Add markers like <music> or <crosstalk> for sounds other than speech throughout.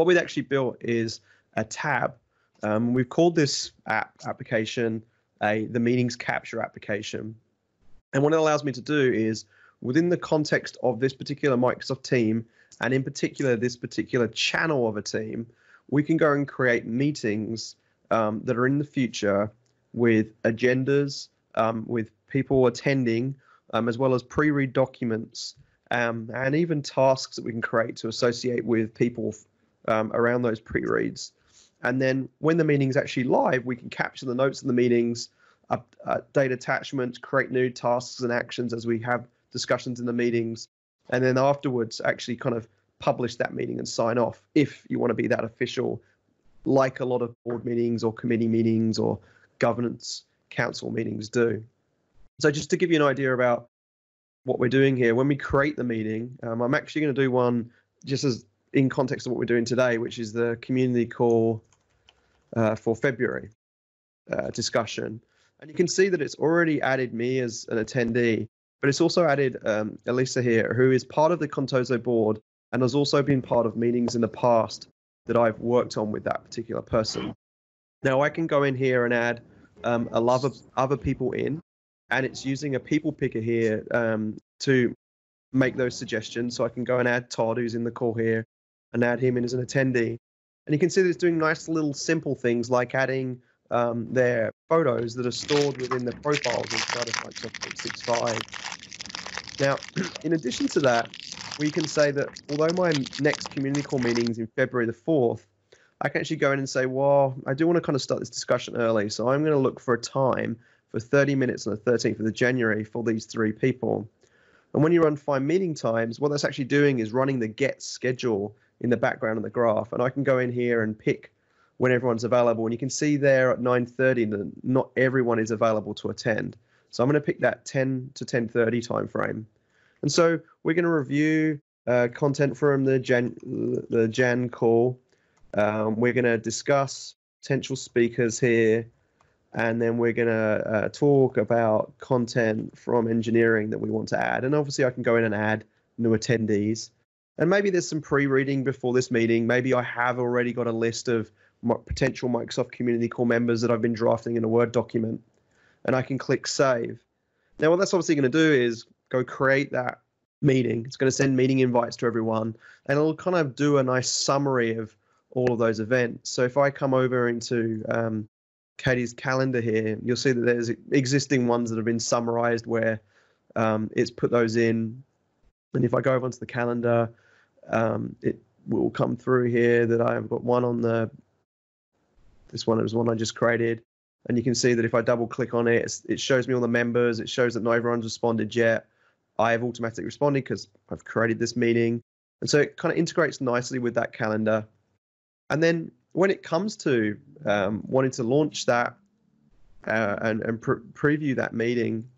what we've actually built is a tab. Um, we've called this app application a the meetings capture application. And what it allows me to do is within the context of this particular Microsoft team, and in particular this particular channel of a team, we can go and create meetings um, that are in the future with agendas, um, with people attending, um, as well as pre-read documents, um, and even tasks that we can create to associate with people um, around those pre-reads. And then when the meeting is actually live, we can capture the notes of the meetings, update attachments, create new tasks and actions as we have discussions in the meetings, and then afterwards actually kind of publish that meeting and sign off if you want to be that official, like a lot of board meetings or committee meetings or governance council meetings do. So just to give you an idea about what we're doing here, when we create the meeting, um, I'm actually going to do one just as in context of what we're doing today, which is the community call uh, for February uh, discussion. And you can see that it's already added me as an attendee, but it's also added um, Elisa here, who is part of the Contoso board and has also been part of meetings in the past that I've worked on with that particular person. Now I can go in here and add um, a lot of other people in, and it's using a people picker here um, to make those suggestions. So I can go and add Todd, who's in the call here, and add him in as an attendee. And you can see that it's doing nice little simple things like adding um, their photos that are stored within the profiles inside of Microsoft 365. Now, <clears throat> in addition to that, we can say that although my next community call meeting is in February the 4th, I can actually go in and say, well, I do want to kind of start this discussion early. So I'm going to look for a time for 30 minutes on the 13th of January for these three people. And when you run find meeting times, what that's actually doing is running the get schedule in the background of the graph. And I can go in here and pick when everyone's available. And you can see there at 9.30 that not everyone is available to attend. So I'm going to pick that 10 to 10.30 time frame. And so we're going to review uh, content from the Jan, the Jan call. Um, we're going to discuss potential speakers here, and then we're going to uh, talk about content from engineering that we want to add. And obviously, I can go in and add new attendees. And maybe there's some pre-reading before this meeting. Maybe I have already got a list of potential Microsoft Community Core members that I've been drafting in a Word document, and I can click Save. Now, what that's obviously going to do is go create that meeting. It's going to send meeting invites to everyone, and it'll kind of do a nice summary of all of those events. So if I come over into um, Katie's calendar here, you'll see that there's existing ones that have been summarized where um, it's put those in. And if I go over onto the calendar, um, it will come through here that I've got one on the. This one is one I just created, and you can see that if I double click on it, it shows me all the members. It shows that not everyone's responded yet. I have automatically responded because I've created this meeting. And so it kind of integrates nicely with that calendar. And then when it comes to um, wanting to launch that uh, and, and pre- preview that meeting,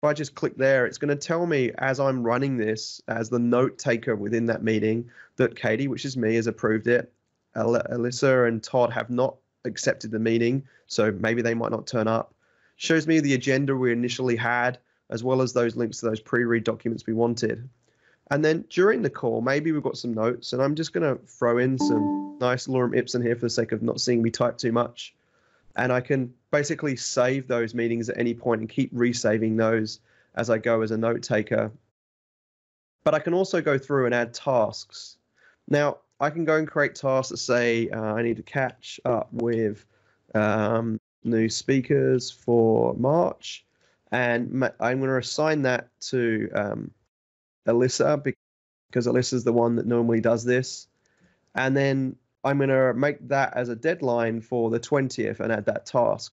if I just click there, it's going to tell me as I'm running this, as the note taker within that meeting, that Katie, which is me, has approved it. Al- Alyssa and Todd have not accepted the meeting, so maybe they might not turn up. Shows me the agenda we initially had as well as those links to those pre-read documents we wanted. And then during the call, maybe we've got some notes, and I'm just going to throw in some nice lorem ipsum here for the sake of not seeing me type too much. And I can basically save those meetings at any point and keep resaving those as I go as a note taker. But I can also go through and add tasks. Now, I can go and create tasks that say uh, I need to catch up with um, new speakers for March and I'm going to assign that to um, Alyssa because Alyssa is the one that normally does this, and then I'm going to make that as a deadline for the 20th and add that task.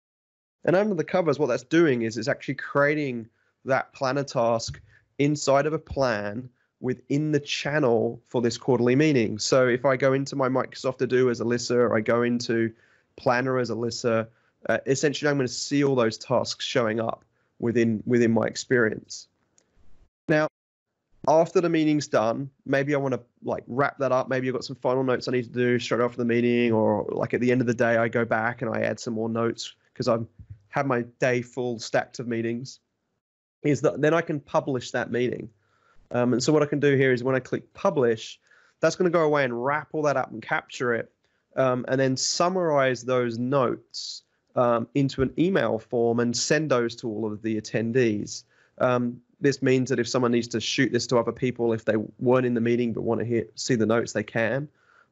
And under the covers, what that's doing is it's actually creating that planner task inside of a plan within the channel for this quarterly meeting. So if I go into my Microsoft To Do as Alyssa, or I go into Planner as Alyssa, uh, essentially I'm going to see all those tasks showing up within within my experience. Now, after the meeting's done, maybe I want to like wrap that up. Maybe I've got some final notes I need to do straight after the meeting, or like at the end of the day, I go back and I add some more notes because I've had my day full stacked of meetings. Is that then I can publish that meeting? Um, and so what I can do here is when I click publish, That's going to go away and wrap all that up and capture it, um, and then summarize those notes um, into an email form and send those to all of the attendees. Um, this means that if someone needs to shoot this to other people, if they weren't in the meeting but want to hear, see the notes, they can.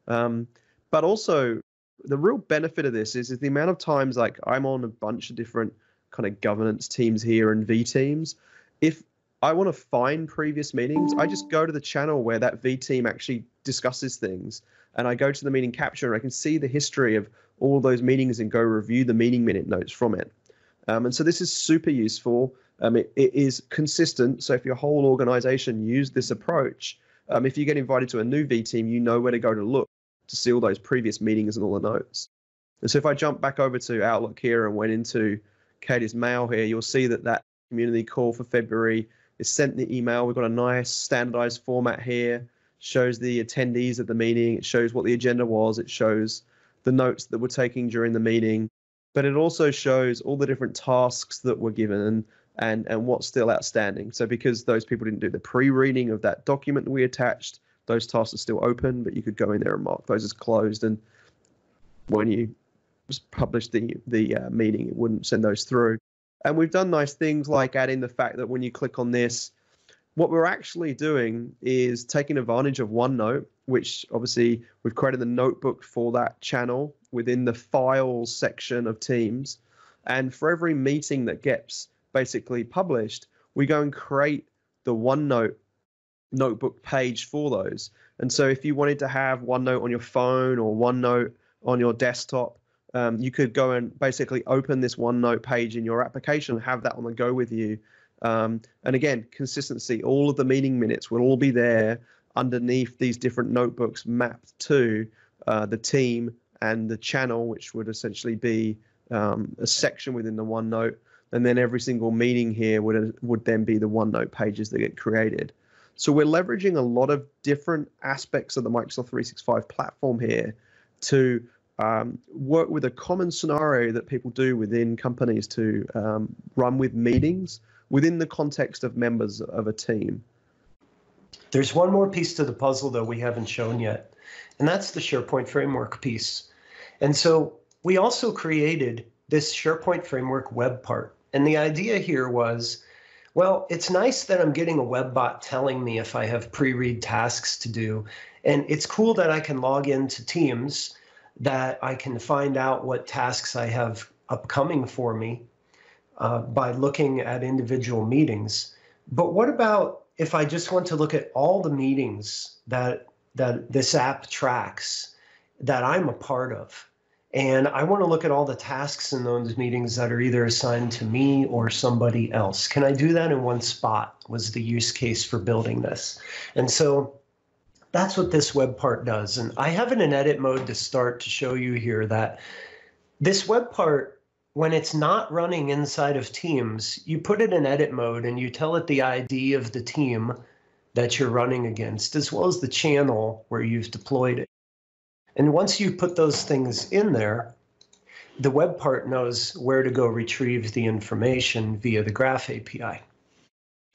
Um, but also, the real benefit of this is, is the amount of times like I'm on a bunch of different kind of governance teams here and V teams. If I want to find previous meetings, I just go to the channel where that V team actually discusses things, and I go to the meeting capture and I can see the history of all those meetings and go review the meeting minute notes from it. Um, and so this is super useful. Um, it, it is consistent. So if your whole organization used this approach, um, if you get invited to a new V team, you know where to go to look to see all those previous meetings and all the notes. And so if I jump back over to Outlook here and went into Katie's mail here, you'll see that that community call for February is sent the email. We've got a nice standardized format here, shows the attendees at the meeting, it shows what the agenda was, it shows the notes that we're taking during the meeting, but it also shows all the different tasks that were given and and and what's still outstanding. So because those people didn't do the pre-reading of that document that we attached, those tasks are still open, but you could go in there and mark those as closed. And when you publish the the uh, meeting, it wouldn't send those through. And we've done nice things like adding the fact that when you click on this, what we're actually doing is taking advantage of OneNote, which obviously we've created the notebook for that channel within the files section of Teams. And for every meeting that gets basically published, we go and create the OneNote notebook page for those. And so if you wanted to have OneNote on your phone or OneNote on your desktop, um, you could go and basically open this OneNote page in your application and have that on the go with you. Um, and again, consistency, all of the meeting minutes will all be there underneath these different notebooks mapped to uh, the team and the channel, which would essentially be um, a section within the OneNote. And then every single meeting here would, would then be the OneNote pages that get created. So we're leveraging a lot of different aspects of the Microsoft 365 platform here to um, work with a common scenario that people do within companies to um, run with meetings within the context of members of a team. There's one more piece to the puzzle, though, we haven't shown yet, and that's the SharePoint framework piece. And so we also created this SharePoint framework web part. And the idea here was well, it's nice that I'm getting a web bot telling me if I have pre read tasks to do. And it's cool that I can log into Teams, that I can find out what tasks I have upcoming for me uh, by looking at individual meetings. But what about if I just want to look at all the meetings that that this app tracks that I'm a part of? And I want to look at all the tasks in those meetings that are either assigned to me or somebody else. Can I do that in one spot? Was the use case for building this. And so that's what this web part does. And I have it in edit mode to start to show you here that this web part, when it's not running inside of Teams, you put it in edit mode and you tell it the ID of the team that you're running against, as well as the channel where you've deployed it. And once you put those things in there, the web part knows where to go retrieve the information via the Graph API.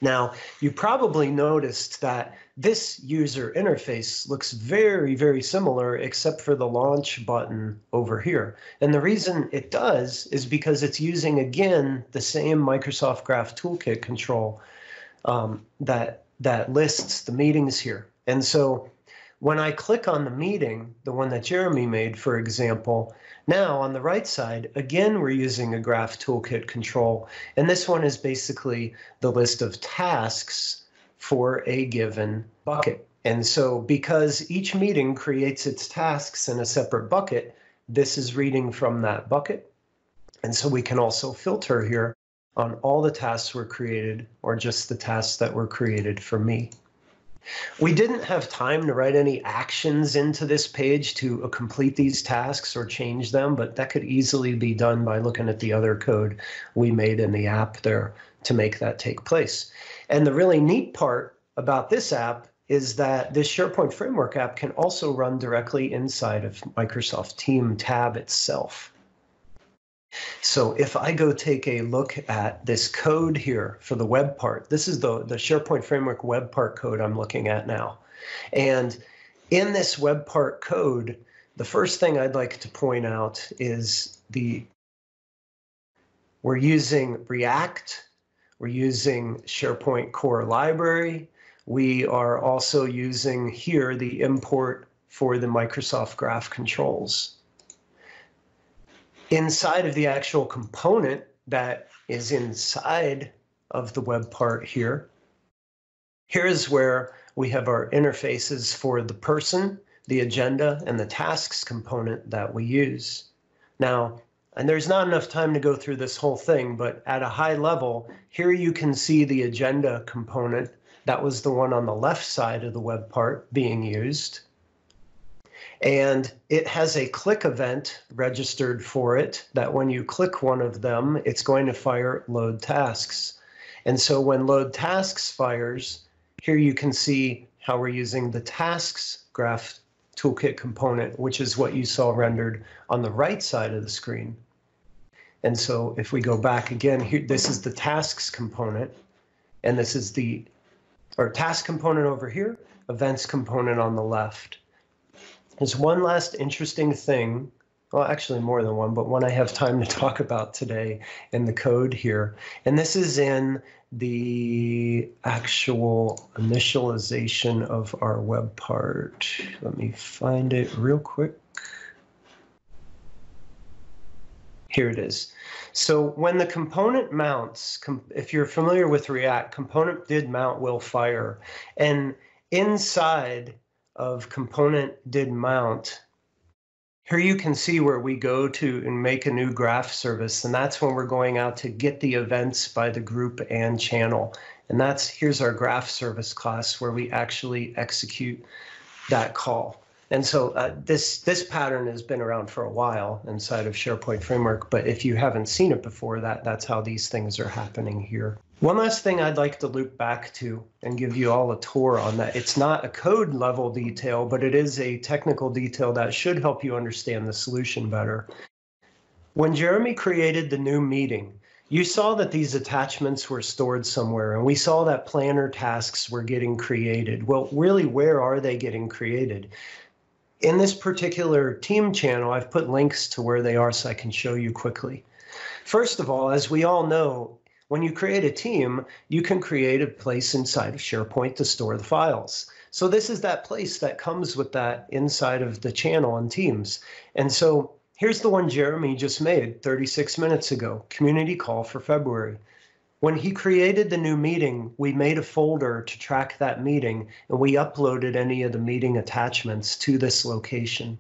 Now, you probably noticed that this user interface looks very, very similar, except for the launch button over here. And the reason it does is because it's using, again, the same Microsoft Graph Toolkit control um, that, that lists the meetings here. And so when I click on the meeting, the one that Jeremy made, for example, now on the right side, again, we're using a Graph Toolkit control. And this one is basically the list of tasks for a given bucket. And so because each meeting creates its tasks in a separate bucket, this is reading from that bucket. And so we can also filter here on all the tasks were created or just the tasks that were created for me. We didn't have time to write any actions into this page to uh, complete these tasks or change them, but that could easily be done by looking at the other code we made in the app there to make that take place. And the really neat part about this app is that this SharePoint Framework app can also run directly inside of Microsoft Team tab itself. So if I go take a look at this code here for the web part, this is the, the SharePoint Framework web part code I'm looking at now. And in this web part code, the first thing I'd like to point out is the we're using React, we're using SharePoint Core Library, we are also using here the import for the Microsoft Graph controls. Inside of the actual component that is inside of the web part here, here's where we have our interfaces for the person, the agenda, and the tasks component that we use. Now, and there's not enough time to go through this whole thing, but at a high level, here you can see the agenda component. That was the one on the left side of the web part being used. And it has a click event registered for it that when you click one of them, it's going to fire load tasks. And so when load tasks fires, here you can see how we're using the tasks graph toolkit component, which is what you saw rendered on the right side of the screen. And so if we go back again, here, this is the tasks component, and this is the, or task component over here, events component on the left. There's one last interesting thing, well, actually more than one, but one I have time to <laughs> talk about today in the code here. And this is in the actual initialization of our web part. Let me find it real quick. Here it is. So when the component mounts, if you're familiar with React, component did mount will fire. And inside of component did mount, here you can see where we go to and make a new graph service. And that's when we're going out to get the events by the group and channel. And that's here's our graph service class where we actually execute that call. And so uh, this this pattern has been around for a while inside of SharePoint Framework, but if you haven't seen it before, that that's how these things are happening here. One last thing I'd like to loop back to and give you all a tour on that. It's not a code level detail, but it is a technical detail that should help you understand the solution better. When Jeremy created the new meeting, you saw that these attachments were stored somewhere, and we saw that planner tasks were getting created. Well, really, where are they getting created? in this particular team channel, I've put links to where they are so I can show you quickly. First of all, as we all know, when you create a team, you can create a place inside of SharePoint to store the files. So this is that place that comes with that inside of the channel and Teams. And so here's the one Jeremy just made 36 minutes ago, community call for February. When he created the new meeting, we made a folder to track that meeting and we uploaded any of the meeting attachments to this location.